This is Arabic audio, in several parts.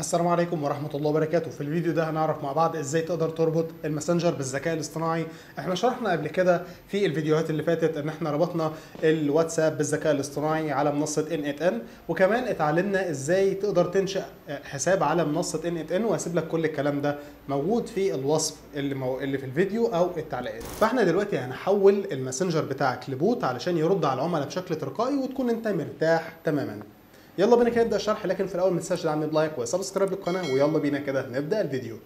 السلام عليكم ورحمة الله وبركاته. في الفيديو ده هنعرف مع بعض إزاي تقدر تربط الماسنجر بالذكاء الاصطناعي. إحنا شرحنا قبل كده في الفيديوهات اللي فاتت إن إحنا ربطنا الواتساب بالذكاء الاصطناعي على منصة n8n وكمان اتعلمنا إزاي تقدر تنشئ حساب على منصة n8n وهسيب لك كل الكلام ده موجود في الوصف اللي, مو... اللي في الفيديو أو التعليقات. فإحنا دلوقتي هنحول الماسنجر بتاعك ل bot علشان يرد على العملاء بشكل تلقائي وتكون أنت مرتاح تماما. يلا بينا كده نبدأ الشرح لكن في الأول ما تنساش تدعمني ب like و subscribe للقناة ويلا بينا كده نبدأ الفيديو.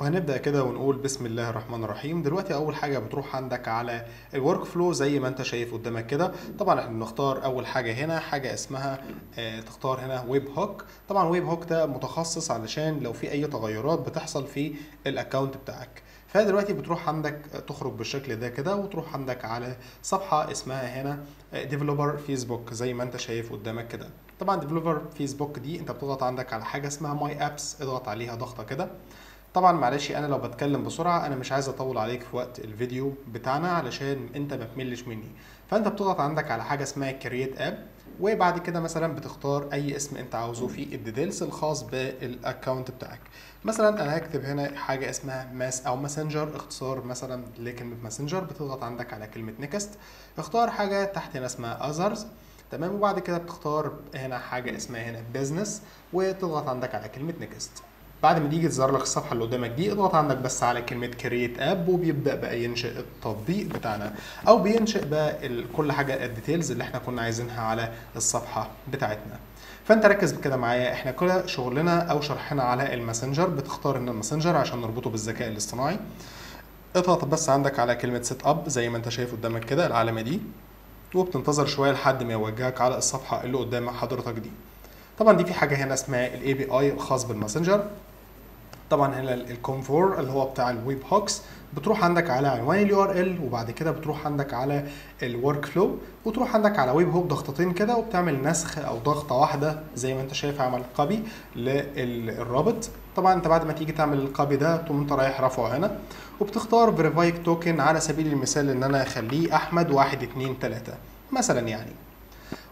وهنبدأ كده ونقول بسم الله الرحمن الرحيم. دلوقتي أول حاجة بتروح عندك على ال workflow زي ما أنت شايف قدامك كده. طبعا إحنا بنختار أول حاجة هنا حاجة اسمها آه تختار هنا webhook. طبعا webhook ده متخصص علشان لو في أي تغيرات بتحصل في ال account بتاعك. فدلوقتي بتروح عندك تخرج بالشكل ده كده وتروح عندك على صفحة اسمها هنا developer Facebook زي ما انت شايف قدامك كده. طبعا developer Facebook دي انت بتضغط عندك على حاجة اسمها My Apps اضغط عليها ضغطة كده. طبعا معلش أنا لو بتكلم بسرعة أنا مش عايز أطول عليك في وقت الفيديو بتاعنا علشان أنت ما تملش مني. فأنت بتضغط عندك على حاجة اسمها Create App وبعد كده مثلا بتختار أي اسم أنت عاوزه في ال details الخاص بال account بتاعك. مثلا أنا هكتب هنا حاجة اسمها ماس أو ماسنجر اختصار مثلا لكلمه ماسنجر بتضغط عندك على كلمة next اختار حاجة تحت هنا اسمها others تمام؟ وبعد كده بتختار هنا حاجة اسمها هنا business وتضغط عندك على كلمة next بعد ما تيجي تظهر لك الصفحة اللي قدامك دي اضغط عندك بس على كلمة Create App وبيبدأ بقى ينشئ التطبيق بتاعنا. أو بينشئ بقى كل حاجة ال details اللي إحنا كنا عايزينها على الصفحة بتاعتنا. فأنت ركز كده معايا إحنا كده شغلنا أو شرحنا على الماسنجر بتختار إن الماسنجر عشان نربطه بالذكاء الاصطناعي. اضغط بس عندك على كلمة set up زي ما انت شايف قدامك كده العلامه دي وبتنتظر شوية لحد ما يوجهك على الصفحة اللي قدام حضرتك دي. طبعا دي في حاجة هنا اسمها ال API الخاص بالماسنجر. طبعا هنا ال configure اللي هو بتاع ال webhooks بتروح عندك على عنوان ال URL وبعد كده بتروح عندك على ال workflow وتروح عندك على webhook ضغطتين كده وبتعمل نسخ أو ضغطة واحدة زي ما أنت شايف عمل copy للرابط طبعا أنت بعد ما تيجي تعمل ال copy ده تقوم أنت رايح رافعه هنا وبتختار verify token على سبيل المثال إن أنا أخليه أحمد واحد اتنين تلاتة مثلا يعني.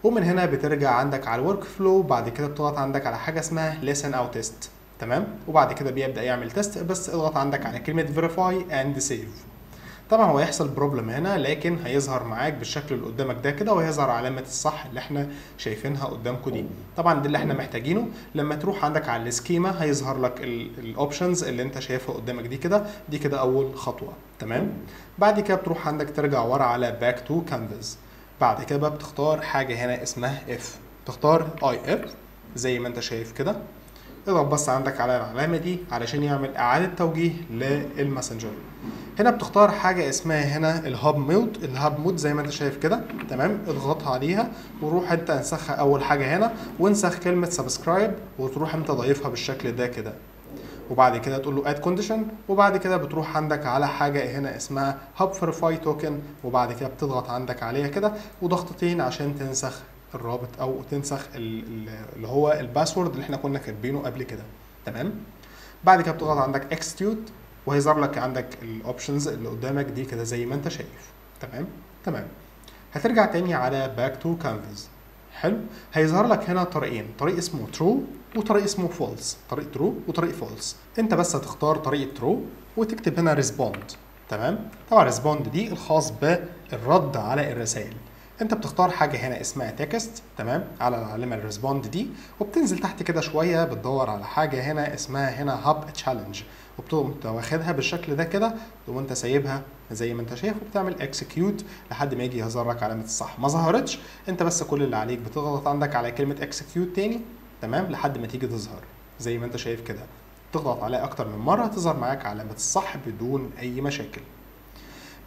ومن هنا بترجع عندك على ال workflow بعد كده بتضغط عندك على حاجة اسمها listen أو test تمام؟ وبعد كده بيبدأ يعمل test بس اضغط عندك على كلمة verify and save طبعا هو هيحصل problem هنا لكن هيظهر معاك بالشكل اللي قدامك ده كده وهيظهر علامة الصح اللي إحنا شايفينها قدامكم دي. طبعا دي اللي إحنا محتاجينه. لما تروح عندك على ال schema هيظهر لك ال options اللي انت شايفها قدامك دي كده. دي كده أول خطوة. تمام؟ بعد كده بتروح عندك ترجع ورا على back to canvas بعد كده بقى بتختار حاجة هنا اسمها if تختار IF زي ما انت شايف كده. اضغط بس عندك على العلامة دي علشان يعمل إعادة توجيه للماسنجر. هنا بتختار حاجة اسمها هنا ال hub mode ال hub mode زي ما انت شايف كده. تمام؟ اضغط عليها وروح انت انسخها أول حاجة هنا وانسخ كلمة subscribe وتروح انت ضايفها بالشكل ده كده. وبعد كده تقول له add condition وبعد كده بتروح عندك على حاجة هنا اسمها hub verify token وبعد كده بتضغط عندك عليها كده وضغطتين عشان تنسخ الرابط أو تنسخ اللي هو ال password اللي إحنا كنا كاتبينه قبل كده. تمام؟ بعد كده بتضغط عندك اكستيوت وهيظهر لك عندك ال options اللي قدامك دي كده زي ما انت شايف. تمام؟ تمام. هترجع تاني على back to canvas حلو؟ هيظهر لك هنا طريقين طريق اسمه true وطريق اسمه false طريق true وطريق false انت بس هتختار طريق true وتكتب هنا respond تمام؟ طبعا respond دي الخاص بالرد على الرسائل. انت بتختار حاجة هنا اسمها text تمام؟ على العلامة ال respond دي وبتنزل تحت كده شوية بتدور على حاجة هنا اسمها هنا hub challenge وبتقوم واخدها بالشكل ده كده تقوم أنت سايبها زي ما أنت شايف وبتعمل execute لحد ما يجي يظهر لك علامة الصح. ما ظهرتش أنت بس كل اللي عليك بتضغط عندك على كلمة execute تاني تمام؟ لحد ما تيجي تظهر زي ما أنت شايف كده. تضغط عليها أكتر من مرة تظهر معاك علامة الصح بدون أي مشاكل.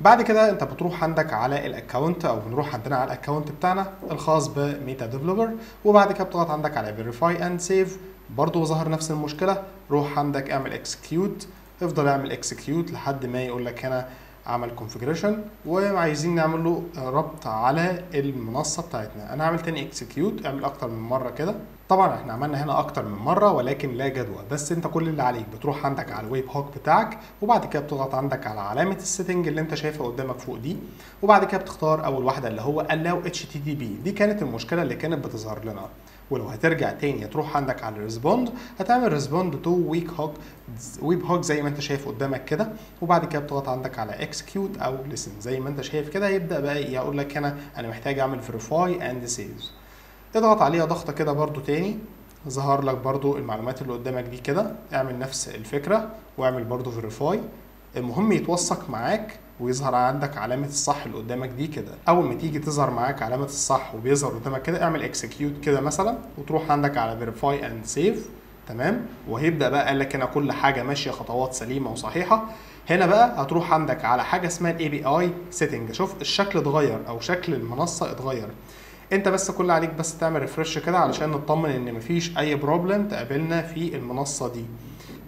بعد كده انت بتروح عندك على ال account أو بنروح عندنا على ال account بتاعنا الخاص ب Meta developer وبعد كده بتضغط عندك على verify and save برضه ظهر نفس المشكلة روح عندك اعمل execute افضل اعمل execute لحد ما يقول لك هنا عمل configuration وعايزين نعمل له ربط على المنصة بتاعتنا. أنا هعمل تاني execute اعمل أكتر من مرة كده. طبعا إحنا عملنا هنا أكتر من مرة ولكن لا جدوى. بس أنت كل اللي عليك بتروح عندك على ال webhook بتاعك وبعد كده بتضغط عندك على علامة ال setting اللي أنت شايفها قدامك فوق دي وبعد كده بتختار أول واحدة اللي هو allow HTTP دي كانت المشكلة اللي كانت بتظهر لنا. ولو هترجع تاني هتروح عندك على ال respond هتعمل respond to webhook webhook زي ما أنت شايف قدامك كده وبعد كده بتضغط عندك على execute أو listen زي ما أنت شايف كده يبدأ بقى يقول لك هنا أنا محتاج أعمل verify and save اضغط عليها ضغطة كده برده تاني ظهر لك برضو المعلومات اللي قدامك دي كده اعمل نفس الفكرة واعمل برضو verify المهم يتوثق معاك ويظهر عندك علامة الصح اللي قدامك دي كده. أول ما تيجي تظهر معاك علامة الصح وبيظهر قدامك كده اعمل execute كده مثلا وتروح عندك على verify and save تمام؟ وهيبدأ بقى قال لك هنا كل حاجة ماشية خطوات سليمة وصحيحة. هنا بقى هتروح عندك على حاجة اسمها ال API setting شوف الشكل اتغير أو شكل المنصة اتغير. انت بس كل عليك بس تعمل refresh كده علشان نطمن ان مفيش اي problem تقابلنا في المنصة دي.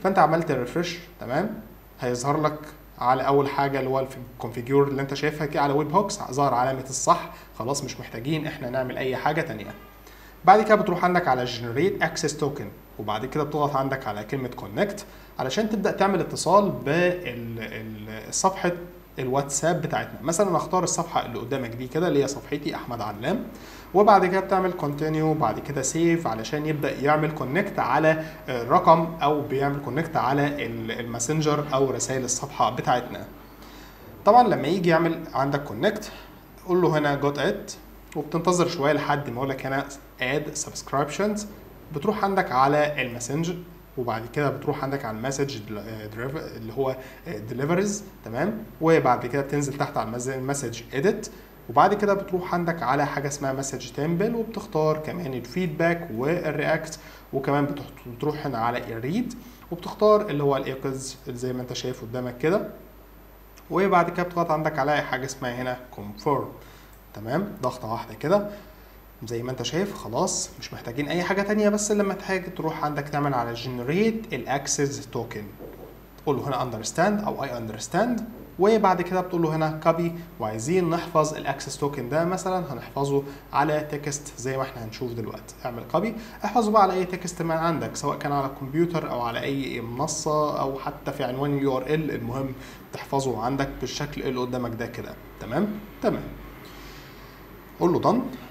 فانت عملت refresh تمام؟ هيظهر لك على أول حاجة اللي هو ال configure اللي انت شايفها كده على webhooks ظهر علامة الصح. خلاص مش محتاجين إحنا نعمل أي حاجة تانية. بعد كده بتروح عندك على generate access token وبعد كده بتضغط عندك على كلمة connect علشان تبدأ تعمل اتصال بالصفحة الواتساب بتاعتنا. مثلا أختار الصفحة اللي قدامك دي كده اللي هي صفحتي أحمد علام وبعد كده بتعمل continue بعد كده save علشان يبدأ يعمل connect على الرقم أو بيعمل connect على الماسنجر أو رسائل الصفحة بتاعتنا. طبعا لما يجي يعمل عندك connect قول له هنا go to add وبتنتظر شوية لحد ما يقول لك هنا add subscriptions بتروح عندك على الماسنجر وبعد كده بتروح عندك على ال message اللي هو deliveries تمام؟ وبعد كده بتنزل تحت على ال message edit وبعد كده بتروح عندك على حاجة اسمها message template وبتختار كمان ال feedback وال react وكمان بتروح هنا على ال read وبتختار اللي هو ال echoes زي ما انت شايف قدامك كده. وبعد كده بتضغط عندك على حاجة اسمها هنا confirm تمام؟ ضغطة واحدة كده. زي ما انت شايف خلاص مش محتاجين أي حاجة تانية بس لما تحتاج تروح عندك تعمل على generate ال access token تقول له هنا understand أو I understand وبعد كده بتقول له هنا copy وعايزين نحفظ ال access token ده مثلا هنحفظه على text زي ما إحنا هنشوف دلوقتي. اعمل copy احفظه بقى على أي text ما عندك سواء كان على الكمبيوتر أو على أي منصة أو حتى في عنوان ال URL المهم تحفظه عندك بالشكل اللي قدامك ده كده. تمام؟ تمام. قول له done.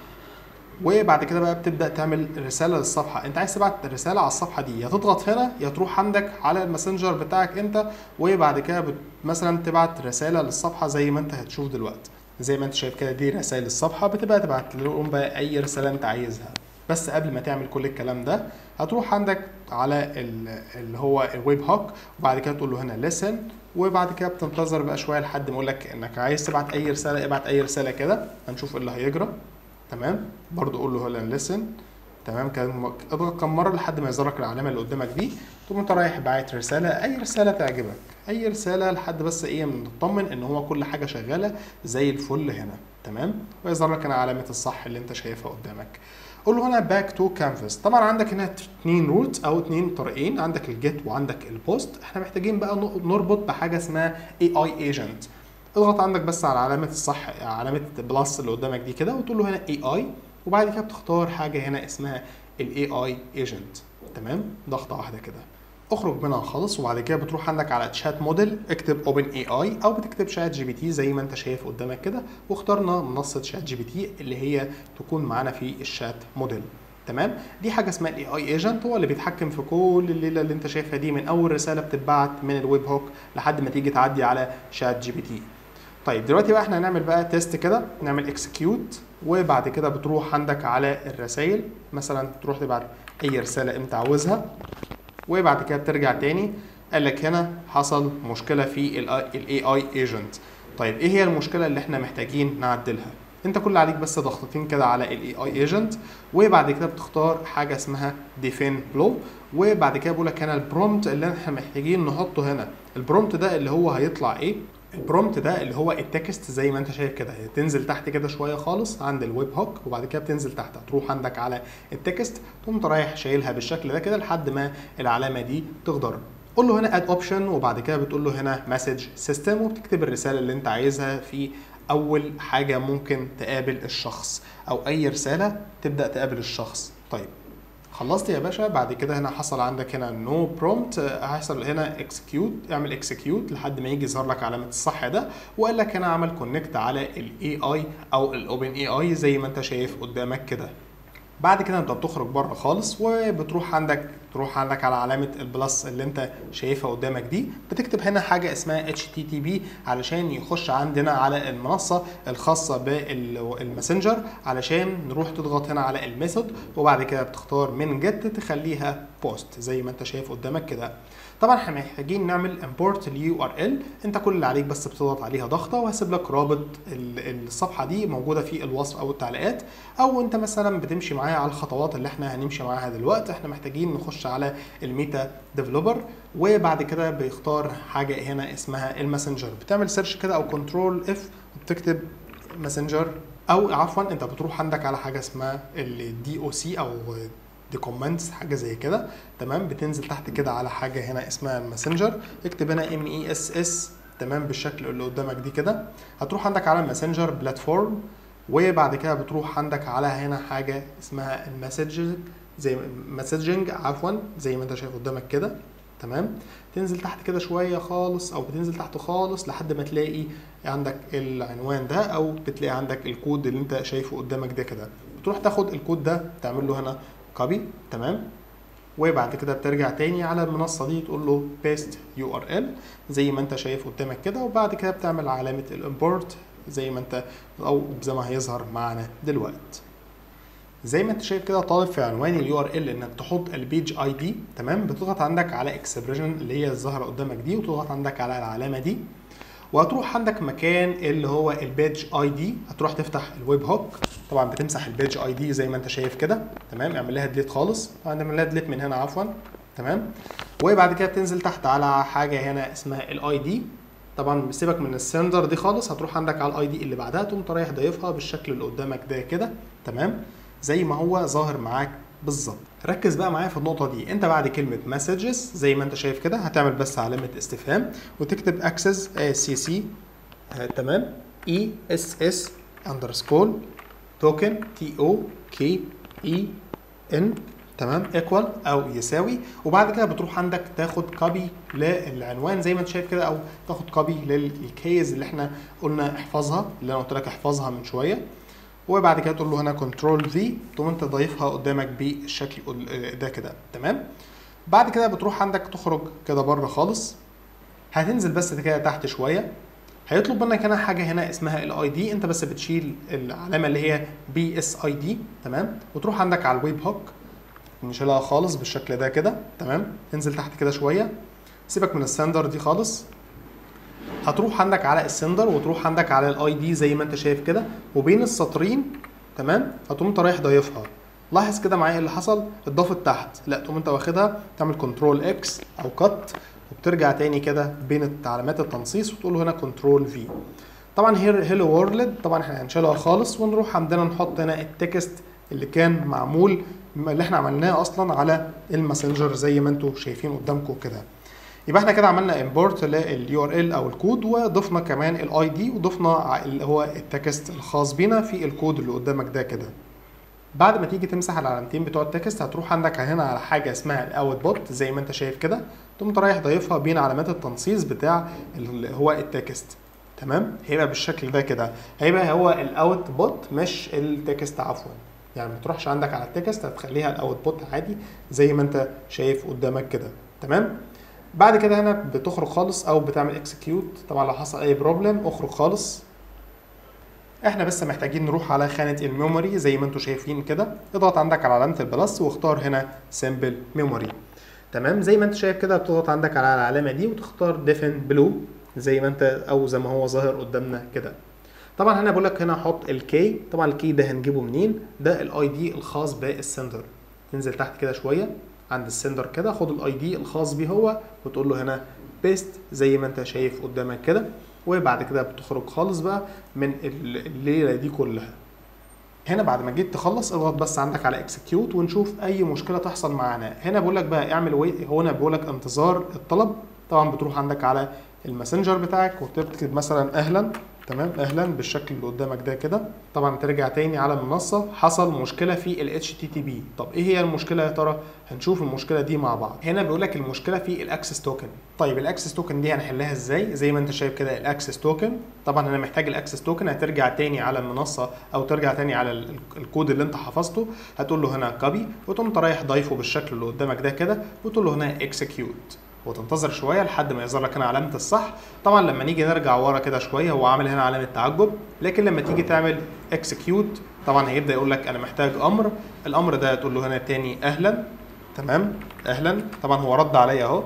وبعد كده بقى بتبدأ تعمل رسالة للصفحة. انت عايز تبعت رسالة على الصفحة دي يا تضغط هنا يا تروح عندك على الماسنجر بتاعك انت وبعد كده مثلا تبعت رسالة للصفحة زي ما انت هتشوف دلوقتي. زي ما انت شايف كده دي رسائل الصفحة بتبقى تبعت لهم بقى أي رسالة انت عايزها. بس قبل ما تعمل كل الكلام ده هتروح عندك على اللي هو الويب هوك وبعد كده تقول له هنا listen وبعد كده بتنتظر بقى شوية لحد ما يقول لك إنك عايز تبعت أي رسالة ابعت أي رسالة كده هنشوف إيه اللي هيجرى. تمام؟ برضو قول له هلا listen تمام؟ اضغط كم مرة لحد ما يظهر لك العلامة اللي قدامك دي. تقوم أنت رايح باعت رسالة أي رسالة تعجبك. أي رسالة لحد بس إيه نطمن إن هو كل حاجة شغالة زي الفل هنا. تمام؟ ويظهر لك هنا علامة الصح اللي أنت شايفها قدامك. قول له هنا back to canvas طبعا عندك هنا اثنين route أو اثنين طريقين. عندك ال GET وعندك ال POST إحنا محتاجين بقى نربط بحاجة اسمها AI agent اضغط عندك بس على علامة الصح علامة plus اللي قدامك دي كده وتقول له هنا AI وبعد كده بتختار حاجة هنا اسمها ال AI agent تمام؟ ضغطة واحدة كده. اخرج منها خالص وبعد كده بتروح عندك على chat model اكتب OpenAI أو بتكتب ChatGPT زي ما أنت شايف قدامك كده واخترنا منصة ChatGPT اللي هي تكون معانا في ال chat model تمام؟ دي حاجة اسمها ال AI agent هو اللي بيتحكم في كل الليلة اللي أنت شايفها دي من أول رسالة بتتبعت من ال webhook لحد ما تيجي تعدي على ChatGPT طيب دلوقتي بقى إحنا هنعمل بقى test كده نعمل execute وبعد كده بتروح عندك على الرسائل. مثلا تروح تبعت أي رسالة أنت عاوزها وبعد كده بترجع تاني قال لك هنا حصل مشكلة في ال AI agent طيب إيه هي المشكلة اللي إحنا محتاجين نعدلها؟ أنت كل عليك بس ضغطتين كده على ال AI agent وبعد كده بتختار حاجة اسمها define below وبعد كده بقول لك هنا ال prompt اللي إحنا محتاجين نحطه هنا. ال prompt ده اللي هو هيطلع إيه؟ ال prompt ده اللي هو ال text زي ما انت شايف كده تنزل تحت كده شوية خالص عند ال webhook وبعد كده بتنزل تحت تروح عندك على ال text تقوم رايح شايلها بالشكل ده كده لحد ما العلامة دي تخضر قول له هنا add option وبعد كده بتقول له هنا message system وبتكتب الرسالة اللي انت عايزها في أول حاجة ممكن تقابل الشخص أو أي رسالة تبدأ تقابل الشخص. طيب. خلصت يا باشا بعد كده هنا حصل عندك هنا no no prompt هيحصل هنا execute اعمل execute لحد ما يجي يظهر لك علامة الصح ده وقال لك هنا عمل connect على ال AI أو ال OpenAI زي ما انت شايف قدامك كده. بعد كده انت بتخرج بره خالص وبتروح عندك تروح عندك على علامة ال plus اللي انت شايفها قدامك دي بتكتب هنا حاجة اسمها HTTP علشان يخش عندنا على المنصة الخاصة بالماسنجر علشان نروح تضغط هنا على ال method وبعد كده بتختار من GET تخليها POST زي ما انت شايف قدامك كده. طبعا إحنا محتاجين نعمل import ال URL أنت كل اللي عليك بس بتضغط عليها ضغطة وهسيب لك رابط الصفحة دي موجودة في الوصف أو التعليقات. أو أنت مثلا بتمشي معايا على الخطوات اللي إحنا هنمشي معاها دلوقتي. إحنا محتاجين نخش على ال Meta developer وبعد كده بيختار حاجة هنا اسمها الماسنجر. بتعمل search كده أو control F وبتكتب ماسنجر أو عفوا أنت بتروح عندك على حاجة اسمها ال D O C أو documents حاجة زي كده. تمام؟ بتنزل تحت كده على حاجة هنا اسمها الماسنجر اكتب هنا M E S S تمام؟ بالشكل اللي قدامك دي كده. هتروح عندك على ال Messenger platform وبعد كده بتروح عندك على هنا حاجة اسمها ال message زي messaging عفوا زي ما انت شايف قدامك كده. تمام؟ تنزل تحت كده شوية خالص أو بتنزل تحت خالص لحد ما تلاقي عندك العنوان ده أو بتلاقي عندك الكود اللي انت شايفه قدامك ده كده. بتروح تاخد الكود ده تعمل له هنا copy تمام؟ وبعد كده بترجع تاني على المنصة دي تقول له paste URL زي ما انت شايف قدامك كده وبعد كده بتعمل علامة ال import زي ما انت أو زي ما هيظهر معانا دلوقتي زي ما انت شايف كده طالب في عنوان ال URL إنك تحط ال page ID تمام؟ بتضغط عندك على expression اللي هي الظاهرة قدامك دي وتضغط عندك على العلامة دي. وهتروح عندك مكان اللي هو ال page ID هتروح تفتح ال webhook طبعا بتمسح ال page ID زي ما انت شايف كده. تمام؟ اعمل لها delete خالص. اعمل لها delete من هنا عفوا. تمام؟ وبعد كده بتنزل تحت على حاجة هنا اسمها ال ID طبعا سيبك من ال sender دي خالص. هتروح عندك على ال ID اللي بعدها تقوم رايح ضايفها بالشكل اللي قدامك ده كده. تمام؟ زي ما هو ظاهر معاك بالظبط. ركز بقى معايا في النقطة دي. انت بعد كلمة messages زي ما انت شايف كده هتعمل بس علامة استفهام وتكتب access CC تمام. ESS underscore token T O K E N تمام. equal أو يساوي. وبعد كده بتروح عندك تاخد copy للعنوان زي ما انت شايف كده أو تاخد copy لل keys اللي إحنا قلنا احفظها اللي أنا قلت لك احفظها من شوية. وبعد كده تقول له هنا control V تقوم انت ضايفها قدامك بالشكل ده كده. تمام؟ بعد كده بتروح عندك تخرج كده بره خالص. هتنزل بس كده تحت شوية. هيطلب منك هنا حاجة هنا اسمها ال ID انت بس بتشيل العلامة اللي هي PSID تمام؟ وتروح عندك على ال webhook. نشيلها خالص بالشكل ده كده. تمام؟ تنزل تحت كده شوية. سيبك من ال sender دي خالص. هتروح عندك على ال sender وتروح عندك على ال ID زي ما انت شايف كده وبين السطرين تمام؟ هتقوم انت رايح ضايفها. لاحظ كده معايا اللي حصل؟ اتضافت تحت لا تقوم انت واخدها تعمل control X أو cut وبترجع تاني كده بين علامات التنصيص وتقول هنا control V طبعا here hello world طبعا إحنا هنشيلها خالص ونروح عندنا نحط هنا ال text اللي كان معمول اللي إحنا عملناه أصلا على الماسنجر زي ما أنتم شايفين قدامكم كده. يبقى إحنا كده عملنا import لل URL أو الكود وضفنا كمان ال ID وضفنا اللي هو ال text الخاص بينا في الكود اللي قدامك ده كده. بعد ما تيجي تمسح العلامتين بتوع ال text هتروح عندك هنا على حاجة اسمها ال output زي ما أنت شايف كده. تقوم رايح ضايفها بين علامات التنصيص بتاع اللي هو ال text. تمام؟ هيبقى بالشكل ده كده. هيبقى هو ال output مش ال text عفوا. يعني ما تروحش عندك على ال text هتخليها ال output عادي زي ما أنت شايف قدامك كده. تمام؟ بعد كده هنا بتخرج خالص أو بتعمل execute طبعا لو حصل أي problem أخرج خالص. إحنا بس محتاجين نروح على خانة ال memory زي ما أنتم شايفين كده. اضغط عندك على علامة ال plus واختار هنا simple memory تمام؟ زي ما انت شايف كده بتضغط عندك على العلامة دي وتختار define below زي ما انت أو زي ما هو ظاهر قدامنا كده. طبعا هنا بقول لك هنا حط ال key طبعا ال key ده هنجيبه منين؟ ده ال ID الخاص بال sender تنزل تحت كده شوية. عند ال sender كده خد ال ID الخاص بيه هو وتقول له هنا paste زي ما انت شايف قدامك كده. وبعد كده بتخرج خالص بقى من الليلة دي كلها. هنا بعد ما جيت تخلص اضغط بس عندك على execute ونشوف أي مشكلة تحصل معانا. هنا بقول لك بقى اعمل وي هنا بقول لك انتظار الطلب. طبعا بتروح عندك على الماسنجر بتاعك وتكتب مثلا أهلا. تمام؟ أهلا بالشكل اللي قدامك ده كده. طبعا ترجع تاني على المنصة. حصل مشكلة في ال HTTP طب إيه هي المشكلة يا ترى؟ هنشوف المشكلة دي مع بعض. هنا بيقول لك المشكلة في ال access token طيب ال access token دي هنحلها إزاي؟ زي ما أنت شايف كده ال access token طبعا أنا محتاج ال access token هترجع تاني على المنصة أو ترجع تاني على ال- الكود اللي أنت حفظته. هتقول له هنا copy وتقوم رايح ضايفه بالشكل اللي قدامك ده كده. وتقول له هنا execute وتنتظر شوية لحد ما يظهر لك هنا علامة الصح. طبعا لما نيجي نرجع ورا كده شوية هو عامل هنا علامة تعجب. لكن لما تيجي تعمل execute طبعا هيبدأ يقول لك أنا محتاج أمر. الأمر ده تقول له هنا تاني أهلا. تمام؟ أهلا. طبعا هو رد عليا أهو.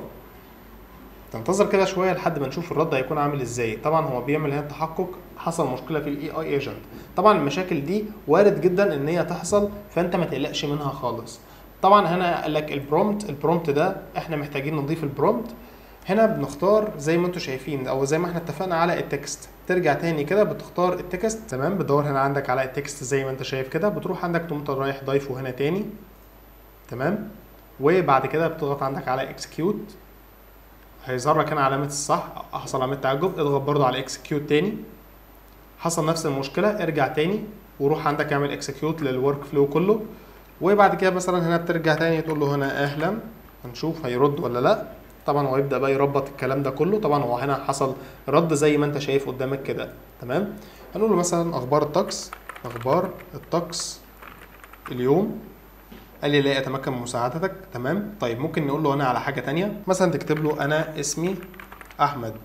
تنتظر كده شوية لحد ما نشوف الرد هيكون عامل إزاي. طبعا هو بيعمل هنا تحقق. حصل مشكلة في ال AI agent طبعا المشاكل دي وارد جدا إن هي تحصل فأنت ما تقلقش منها خالص. طبعا هنا قال لك ال prompt ال prompt ده إحنا محتاجين نضيف ال prompt هنا بنختار زي ما أنتم شايفين أو زي ما إحنا اتفقنا على ال text ترجع تاني كده بتختار ال text تمام؟ بتدور هنا عندك على ال text زي ما انت شايف كده. بتروح عندك تقوم رايح ضايفه هنا تاني. تمام؟ وبعد كده بتضغط عندك على execute هيظهر لك هنا علامة الصح حصل علامة تعجب. اضغط برضو على execute تاني. حصل نفس المشكلة ارجع تاني وروح عندك اعمل execute لل workflow كله. وبعد كده مثلا هنا بترجع تاني تقول له هنا أهلا. هنشوف هيرد ولا لأ. طبعا هو يبدأ بقى يربط الكلام ده كله. طبعا هو هنا حصل رد زي ما أنت شايف قدامك كده. تمام؟ هنقول له مثلا أخبار الطقس. أخبار الطقس اليوم. قال لي لا اتمكن من مساعدتك. تمام؟ طيب ممكن نقول له هنا على حاجة تانية. مثلا تكتب له أنا اسمي أحمد.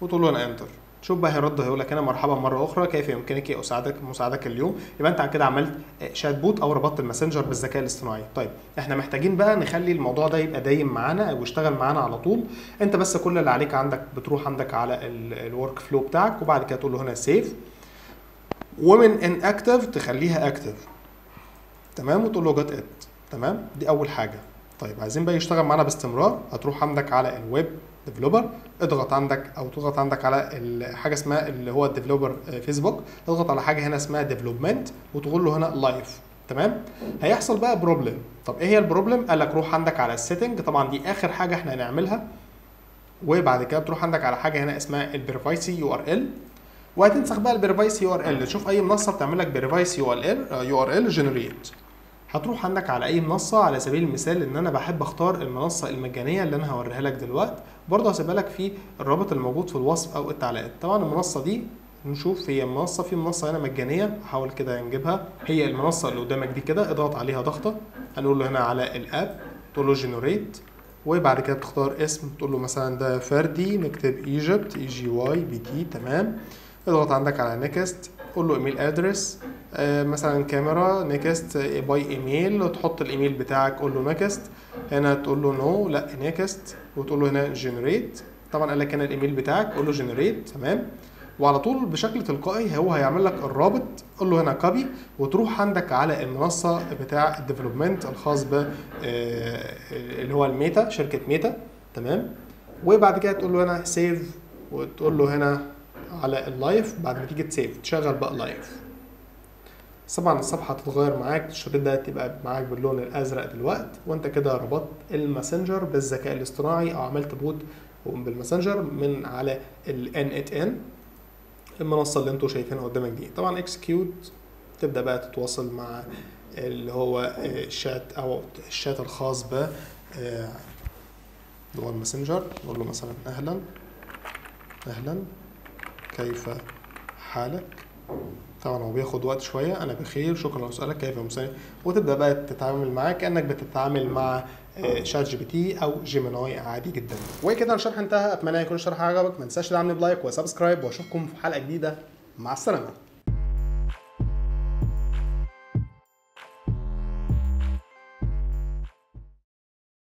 وتقول له أنا enter. شوف بقى هيرد هيقول لك أنا مرحبا مرة أخرى كيف يمكنك اساعدك مساعدك اليوم؟ يبقى أنت كده عملت chatbot أو ربطت الماسنجر بالذكاء الاصطناعي. طيب إحنا محتاجين بقى نخلي الموضوع ده يبقى دايم معانا أو يشتغل معانا على طول. أنت بس كل اللي عليك عندك بتروح عندك على ال workflow بتاعك وبعد كده تقول له هنا save ومن inactive تخليها active تمام؟ وتقول له got it تمام؟ دي أول حاجة. طيب عايزين بقى يشتغل معانا باستمرار. هتروح عندك على ال web developer اضغط عندك أو تضغط عندك على حاجة اسمها اللي هو ال developer فيسبوك اضغط على حاجة هنا اسمها development وتقول له هنا live تمام؟ هيحصل بقى problem طب إيه هي ال problem قال لك روح عندك على ال setting طبعا دي آخر حاجة إحنا هنعملها. وبعد كده بتروح عندك على حاجة هنا اسمها ال privacy URL. وهتنسخ بقى ال privacy URL. تشوف أي منصة بتعمل لك بريفايس يو آر إل يو آر إل جنريت هتروح عندك على أي منصة على سبيل المثال إن أنا بحب أختار المنصة المجانية اللي أنا هوريها لك دلوقتي برضه هسيبها لك في الرابط الموجود في الوصف أو التعليقات. طبعا المنصة دي نشوف هي منصة في منصة هنا مجانية احاول كده نجيبها. هي المنصة اللي قدامك دي كده اضغط عليها ضغطة هنقول له هنا على ال app تقول له generate وبعد كده تختار اسم تقول له مثلا ده فردي نكتب Egypt E G Y P T تمام. اضغط عندك على next قول له email address آه مثلا كاميرا next by email وتحط الإيميل بتاعك قول له next هنا تقول له no لا next وتقول له هنا generate طبعا قال لك هنا الإيميل بتاعك قول له generate تمام؟ وعلى طول بشكل تلقائي هو هيعمل لك الرابط قول له هنا copy وتروح عندك على المنصة بتاع ال development الخاص ب اللي هو الميتا شركة ميتا تمام؟ وبعد كده تقول له هنا save وتقول له هنا على ال live بعد ما تيجي تسيف تشغل بقى live طبعا الصفحة هتتغير معاك الشريط ده تبقى معاك باللون الأزرق دلوقتي وأنت كده ربطت الماسنجر بالذكاء الاصطناعي أو عملت bot بالماسنجر من على ال n المنصة اللي أنتوا شايفينها قدامك دي. طبعا execute تبدأ بقى تتواصل مع اللي هو الشات أو الشات الخاص ب اللي هو الماسنجر نقول له مثلا أهلا أهلا. كيف حالك؟ طبعا هو بياخد وقت شوية. أنا بخير شكرا لسؤالك كيف مساعد وتبدأ بقى تتعامل معاه كانك بتتعامل مع ChatGPT أو Gemini عادي جدا. وكده الشرح انتهى. أتمنى يكون الشرح عجبك. ما تنساش تدعمني ب like و subscribe. وأشوفكم في حلقة جديدة. مع السلامة.